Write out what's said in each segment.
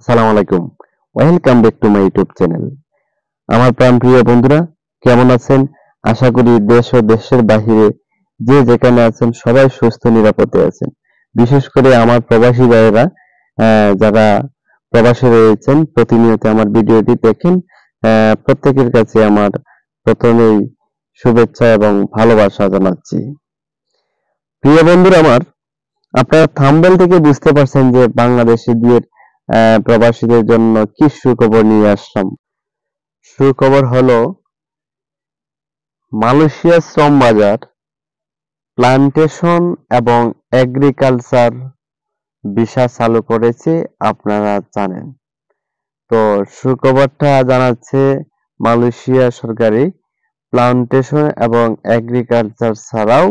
আসসালামু আলাইকুম। Welcome back to my YouTube channel আমার প্রাণপ্রিয় বন্ধুরা, কেমন আছেন? আশা করি দেশ ও দেশের বাহিরে যে যেখানে আছেন সবাই সুস্থ, নিরাপদে আছেন। বিশেষ করে আমার প্রবাসী ভাইয়েরা যারা প্রবাসে রয়েছেন, প্রতিনিয়ত আমার ভিডিওটি দেখেন প্রত্যেকের কাছে আমার প্রথমেই শুভেচ্ছা এবং ভালোবাসা জানাচ্ছি। প্রিয় বন্ধুরা আমার, আপনারা থাম্বেল থেকে বুঝতে পারছেন যে বাংলাদেশি বিয়ের প্রবাসীদের জন্য কি সুখবর নিয়ে আসলাম? সুখবর হলো, মালয়েশিয়া শ্রম বাজার, প্লান্টেশন এবং এগ্রিকালচার ভিসা চালু করেছে আপনারা জানেন। তো সুখবরটা জানাচ্ছে মালয়েশিয়া সরকারি প্লান্টেশন এবং এগ্রিকালচার ছাড়াও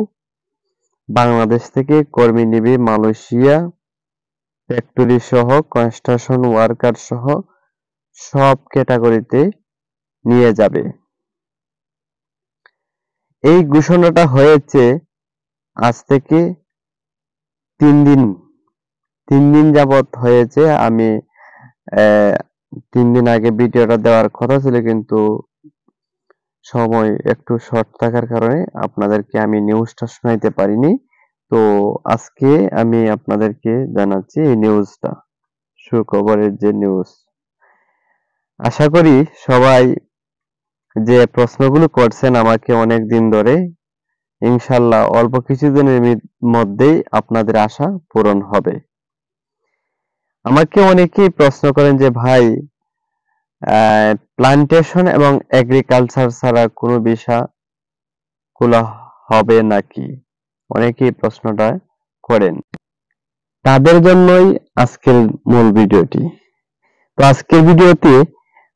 বাংলাদেশ থেকে কর্মী নিবে মালয়েশিয়া ফ্যাক্টরি সহ কনস্ট্রাকশন ওয়ার্কার সহ সব ক্যাটাগরিতে নিয়ে যাবে। এই ঘোষণাটা হয়েছে আজ থেকে তিন দিন তিন দিন যাবত হয়েছে। আমি তিন দিন আগে ভিডিওটা দেওয়ার কথা ছিল কিন্তু সময় একটু শর্ট থাকার কারণে আপনাদেরকে আমি নিউজটা শোনাইতে পারিনি। তো আজকে আমি আপনাদেরকে জানাচ্ছি এই নিউজটা সুখবরের যে নিউজ আশা করি সবাই যে প্রশ্নগুলো করছেন আমাকে অনেক দিন ধরে, ইনশাল্লাহ অল্প কিছুদিনের মধ্যেই আপনাদের আশা পূরণ হবে। আমাকে অনেকেই প্রশ্ন করেন যে, ভাই প্লান্টেশন এবং এগ্রিকালচার ছাড়া কোনো বিষয় খোলা হবে নাকি? অনেকেই প্রশ্নটা করেন। তাদের জন্যই আজকের মূল ভিডিওটি। তো আজকের ভিডিওতে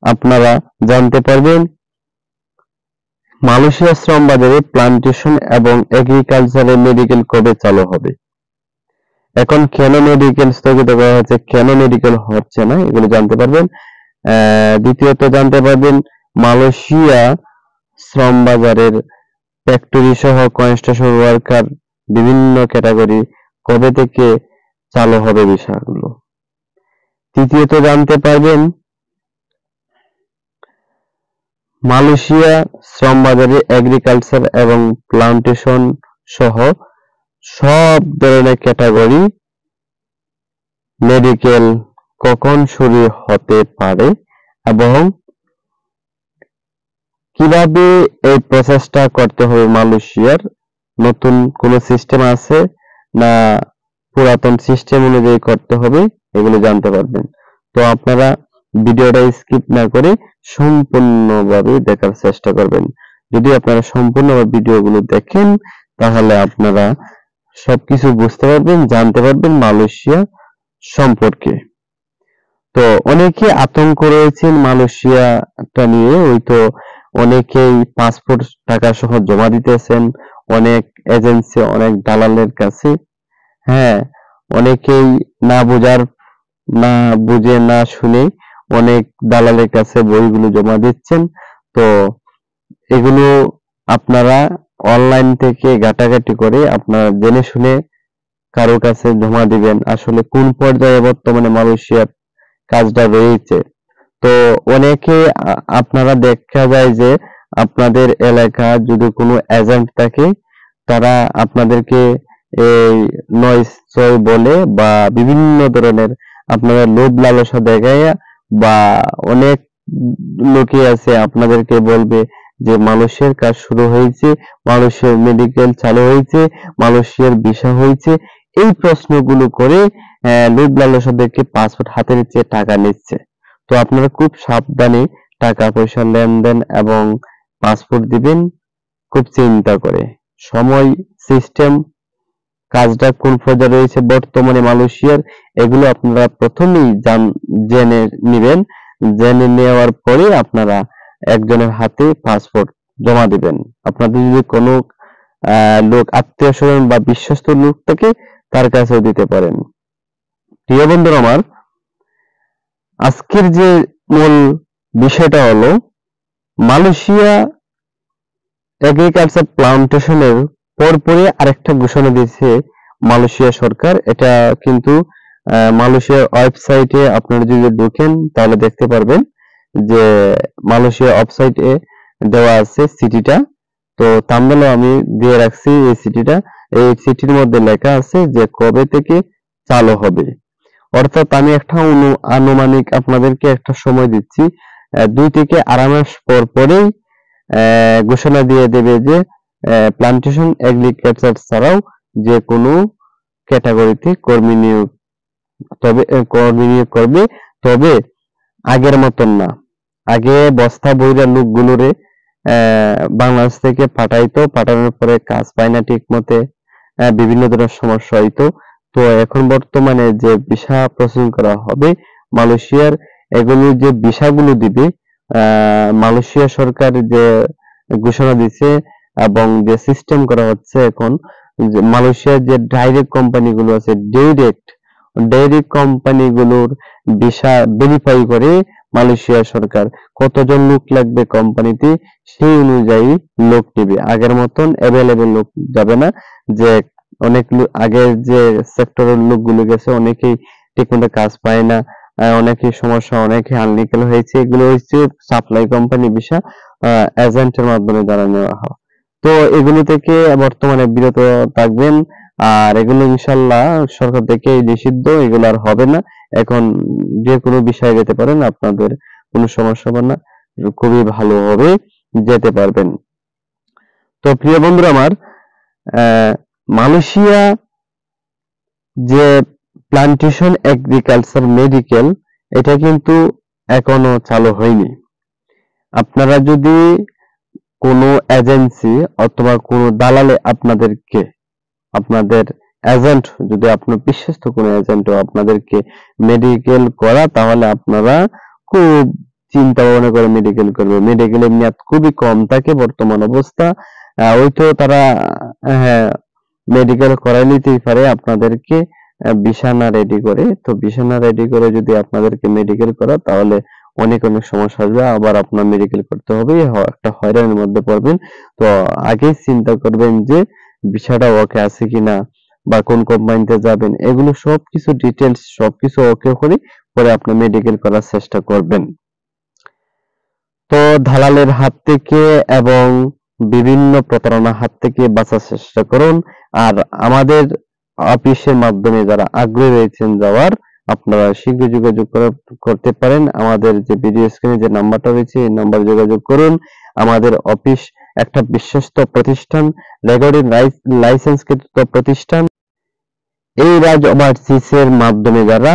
আপনারা জানতে পারবেন, মালয়েশিয়া শ্রম বাজারে প্লান্টেশন এবং এগ্রিকালচারের মেডিকেল কবে চালু হবে? এখন কেন মেডিকেল স্থগিত করা হচ্ছে কেন মেডিকেল হচ্ছে না, এগুলো জানতে পারবেন। দ্বিতীয়ত জানতে পারবেন, মালয়েশিয়া শ্রম বাজারের ফ্যাক্টরি সহ কনস্ট্রাকশন ওয়ার্কার বিভিন্ন ক্যাটাগরি কবে থেকে চালু হবে বিষয়গুলো? তৃতীয়ত জানতে পারবেন, মালয়েশিয়া শ্রম বাজারে এগ্রিকালচার এবং প্লান্টেশন সহ সব ধরনের ক্যাটাগরি মেডিকেল কখন শুরু হতে পারে এবং কীভাবে এই প্রসেসটা করতে হবে মালয়েশিয়ার? নতুন কোন সিস্টেম আছে না পুরাতন সিস্টেম অনুযায়ী করতে হবে? এগুলো জানতে পারবেন। তো আপনারা ভিডিওটা স্কিপ না করে সম্পূর্ণভাবে দেখার চেষ্টা করবেন। যদি আপনারা সম্পূর্ণভাবে ভিডিওগুলো দেখেন, তাহলে আপনারা সবকিছু বুঝতে পারবেন, জানতে পারবেন মালয়েশিয়া সম্পর্কে। তো অনেকে আতঙ্ক রয়েছেন মালয়েশিয়াটা নিয়ে ওই তো অনেকেই পাসপোর্ট টাকা সহ জমা দিতেছেন, অনেক এজেন্সি অনেক দালালের কাছে। হ্যাঁ অনেকেই না বোঝার, না বুঝে, না শুনে অনেক দালালের কাছে বইগুলো জমা দিচ্ছেন। তো এগুলো আপনারা অনলাইন থেকে ঘাটাঘাটি করে আপনারা জেনে শুনে কারও কাছে জমা দিবেন। আসলে কোন পর্যায়ে বর্তমানে মালয়েশিয়ার কাজটা রয়েছে? তো অনেকে আপনারা দেখা যায় যে আপনাদের এলাকা যদি কোনো এজেন্ট থাকে, তারা আপনাদেরকে এই নয় বলে বা বিভিন্ন ধরনের আপনারা লোভ লালসা দেখায় বা অনেক লোকে আছে আপনাদেরকে বলবে যে মানুষের কাজ শুরু হয়েছে, মানুষের মেডিকেল চালু হয়েছে, মানুষের ভিসা হয়েছে, এই প্রশ্নগুলো করে লোভ দেখে পাসপোর্ট হাতে নিচ্ছে টাকা নিচ্ছে। তো আপনারা খুব সাবধানে টাকা পয়সা লেনদেন এবং পাসপোর্ট দিবেন, খুব চিন্তা করে। সময়, সিস্টেম, কাজটা কোন পর্যায়ে রয়েছে বর্তমানে মালয়েশিয়ার, এগুলো আপনারা প্রথমেই জান, জেনে নেবেন। জেনে নেওয়ার পরে আপনারা একজনের হাতে পাসপোর্ট জমা দিবেন। আপনাদের যদি কোনো লোক আত্মীয় স্বজন বা বিশ্বস্ত লোক থাকে, তার কাছেও দিতে পারেন। প্রিয় বন্ধুরা আমার আজকের যে মূল বিষয়টা হলো, মালয়েশিয়া এগ্রিকালচার প্লান্টেশনের পরপরই আরেকটা ঘোষণা দিয়েছে মালয়েশিয়া সরকার। এটা কিন্তু মালয়েশিয়ার ওয়েবসাইটে আপনারা যদি ঢোকেন তাহলে দেখতে পারবেন যে মালয়েশিয়া ওয়েবসাইটে দেওয়া আছে সিটিটা তো তামবেলও আমি দিয়ে রাখছি এই সিটিটা এই সিটির মধ্যে লেখা আছে যে কবে থেকে চালু হবে। অর্থাৎ আমি একটা আনুমানিক আপনাদেরকে একটা সময় দিচ্ছি। দুই থেকে আড়াই মাস পর পরেই ঘোষণা দিয়ে দেবে যে প্লান্টেশন এগ্রিকালচার ছাড়াও যে কোনো ক্যাটাগরিতে কর্মী নিয়োগ তবে কর্মী নিয়োগ করবে। তবে আগের মতন না। আগে বস্তা বইরা লোকগুলোরে বাংলাদেশ থেকে পাঠাইতো, পাঠানোর পরে কাজ পায় না ঠিক মতে বিভিন্ন ধরনের সমস্যা হইতো। তো এখন বর্তমানে যে ভিসা প্রসেসিং করা হবে, মালয়েশিয়ার এগুলো যে ভিসাগুলো দিবে মালয়েশিয়া সরকার যে ঘোষণা দিছে এবং যে সিস্টেম করা হচ্ছে এখন মালয়েশিয়ার যে ডাইরেক্ট কোম্পানিগুলো আছে ডাইরেক্ট ডাইরেক্ট কোম্পানিগুলোর ভিসা ভেরিফাই করে মালয়েশিয়া সরকার কতজন লোক লাগবে কোম্পানিতে সেই অনুযায়ী লোক নেবে। আগের মতন অ্যাভেলেবেল লোক যাবে না যে অনেক আগের যে সেক্টরের লোকগুলো গেছে, অনেকেই ঠিকমতো কাজ পায় না অনেকেই সমস্যা অনেকে আনলিকাল হয়েছে। এগুলো হচ্ছে সাপ্লাই কোম্পানি ভিসা এজেন্টের মাধ্যমে যারা নেওয়া হয়। তো এগুলো থেকে বর্তমানে বিরত থাকবেন। আর এগুলো ইনশাল্লাহ সরকার থেকে নিষিদ্ধ, এগুলো আর হবে না। এখন যে কোনো বিষয়ে যেতে পারেন, আপনাদের কোনো সমস্যা হবে না। খুবই ভালো হবে, যেতে পারবেন। তো প্রিয় বন্ধুরা আমার মালয়েশিয়া যে প্লান্টেশন এগ্রিকালচার মেডিকেল এটা কিন্তু এখনও চালু হয়নি। আপনারা যদি কোনো এজেন্সি অথবা কোনো দালালে আপনাদেরকে, আপনাদের এজেন্ট যদি আপনার বিশ্বস্ত কোনো এজেন্টও আপনাদেরকে মেডিকেল করা, তাহলে আপনারা খুব চিন্তা ভাবনা করে মেডিকেল করবে। মেডিকেলের মেয়াদ খুবই কম থাকে বর্তমান অবস্থা। ওই তো তারা হ্যাঁ মেডিকেল করাই নিতেই পারে, আপনাদেরকে বিছানা রেডি করে। তো বিছানা রেডি করে যদি আপনাদেরকে মেডিকেল করা তাহলে অনেক অনেক সমস্যা আসবে। আবার আপনার মেডিকেল করতে হবে। একটা হয়রানির মধ্যে পড়বেন। তো আগেই চিন্তা করবেন যে বিষয়টা ওকে আছে কিনা বা কোন কোম্পানিতে যাবেন, এগুলো সবকিছু ডিটেলস সবকিছু ওকে করে পরে আপনি মেডিকেল করার চেষ্টা করবেন। তো দালালের হাত থেকে এবং বিভিন্ন প্রতারণার হাত থেকে বাঁচার চেষ্টা করুন। আর আমাদের অফিসের মাধ্যমে যারা আগ্রহী রয়েছেন যাওয়ার, আপনারা শীঘ্র যোগাযোগ করতে পারেন। আমাদের যে ভিডিও স্ক্রিনে যে নাম্বারটা রয়েছে, এই নাম্বার যোগাযোগ করুন। আমাদের অফিস একটা বিশ্বস্ত প্রতিষ্ঠান রেকর্ডিং লাইসেন্সকৃত প্রতিষ্ঠান। এই রাজ ওভারসিসের মাধ্যমে যারা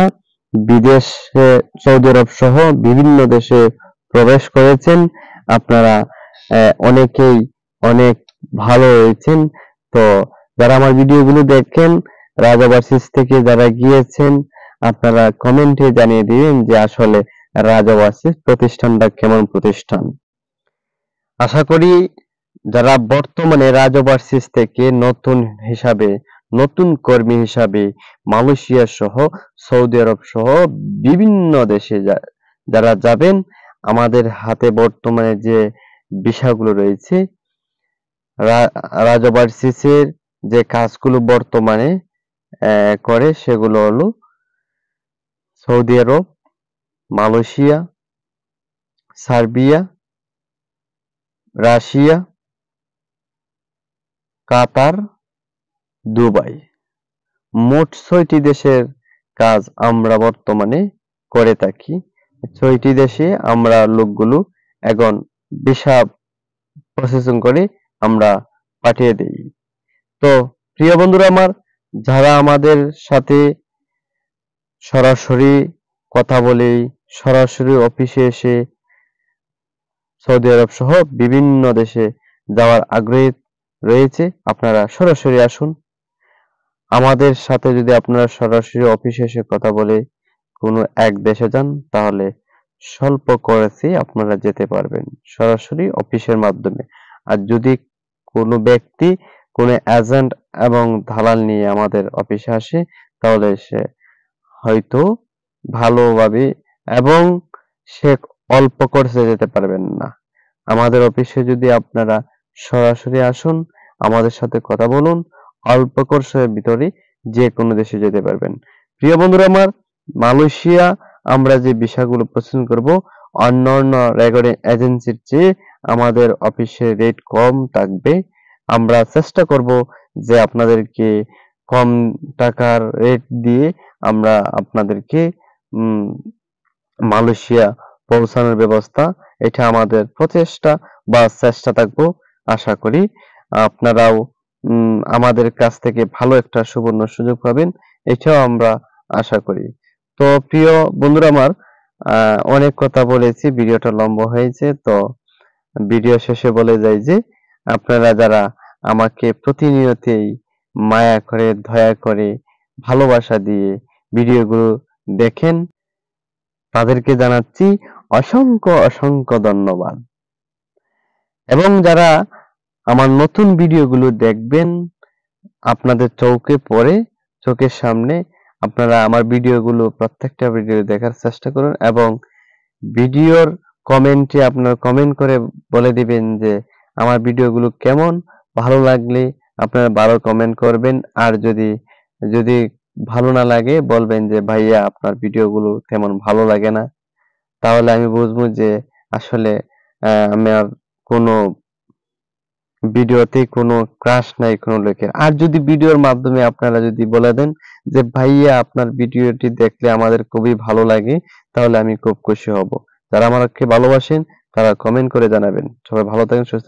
বিদেশে, সৌদি আরব সহ বিভিন্ন দেশে প্রবেশ করেছেন, আপনারা অনেকেই অনেক ভালো হয়েছেন। তো যারা আমার ভিডিওগুলো দেখেন, রাজ থেকে যারা গিয়েছেন, আপনারা কমেন্টে জানিয়ে দিবেন যে আসলে রাজ প্রতিষ্ঠানটা কেমন প্রতিষ্ঠান। আশা করি যারা বর্তমানে রাজ থেকে নতুন হিসাবে, নতুন কর্মী হিসাবে মালয়েশিয়া সহ, সৌদি আরব সহ বিভিন্ন দেশে যারা যাবেন, আমাদের হাতে বর্তমানে যে বিষয়গুলো রয়েছে রাজ ওভারসিসের যে কাজগুলো বর্তমানে করে সেগুলো হলো সৌদি আরব, Malaysia, Serbia, Russia, Qatar, Dubai. মোট ছয়টি দেশের কাজ আমরা বর্তমানে করে থাকি। ছয়টি দেশে আমরা লোকগুলো এখন ভিসা প্রসেসিং করে আমরা পাঠিয়ে দেই। তো, প্রিয় বন্ধুরা আমার, যারা আমাদের সাথে সরাসরি কথা বলি সরাসরি অফিসে এসে সৌদি আরব সহ বিভিন্ন দেশে যাওয়ার আগ্রহী রয়েছে, আপনারা সরাসরি আসুন। আমাদের সাথে যদি আপনারা সরাসরি অফিসে এসে কথা বলে কোনো এক দেশে যান, তাহলে স্বল্প খরচে আপনারা যেতে পারবেন সরাসরি অফিসের মাধ্যমে। আর যদি কোনো ব্যক্তি, কোনো এজেন্ট এবং দালাল নিয়ে আমাদের অফিসে আসে, তাহলে সে হয়তো ভালোভাবে এবং সে অল্প খরচে যেতে পারবেন না। আমাদের অফিসে যদি আপনারা সরাসরি আসুন, আমাদের সাথে কথা বলুন, অল্প খরচের ভিতরে যে কোনো দেশে যেতে পারবেন। প্রিয় বন্ধুরা আমার, মালয়েশিয়া, আমরা যে বিষয়গুলো পছন্দ করব অন্য অন্য রেকর্ডিং এজেন্সির চেয়ে আমাদের অফিসে রেট কম থাকবে। আমরা চেষ্টা করব যে আপনাদেরকে কম টাকার রেট দিয়ে আমরা আপনাদেরকে মালয়েশিয়া পৌঁছানোর ব্যবস্থা, এটা আমাদের প্রচেষ্টা বা চেষ্টা থাকব, আশা করি। আপনারাও আমাদের কাছ থেকে ভালো একটা সুবর্ণ সুযোগ পাবেন, এটাও আমরা আশা করি। তো প্রিয় বন্ধুরা আমার অনেক কথা বলেছি, ভিডিওটা লম্বা হয়েছে, তো ভিডিও শেষে বলে যাই যে, আপনারা যারা আমাকে প্রতিনিয়তই মায়া করে, দয়া করে, ভালোবাসা দিয়ে ভিডিওগুলো দেখেন, তাদেরকে জানাচ্ছি অসংখ্য অসংখ্য ধন্যবাদ। এবং যারা আমার নতুন ভিডিওগুলো দেখবেন, আপনাদের চৌকে পড়ে, চোখের সামনে আপনারা আমার ভিডিওগুলো, প্রত্যেকটা ভিডিও দেখার চেষ্টা করুন এবং ভিডিওর কমেন্টে আপনারা কমেন্ট করে বলে দিবেন যে আমার ভিডিওগুলো কেমন, ভালো লাগলে আপনারা ভালো কমেন্ট করবেন। আর যদি যদি ভালো না লাগে বলবেন যে, ভাইয়া, আপনার ভিডিওগুলো তেমন ভালো লাগে না। তাহলে আমি বুঝব যে আসলে আমার কোনো ভিডিওতে কোনো ক্রাশ নাই কোনো লোকের। আর যদি ভিডিওর মাধ্যমে আপনারা যদি বলে দেন যে, ভাইয়া, আপনার ভিডিওটি দেখলে আমাদের খুবই ভালো লাগে, তাহলে আমি খুব খুশি হব। যারা আমাকে ভালোবাসেন, তারা কমেন্ট করে জানাবেন। সবাই ভালো থাকেন, সুস্থ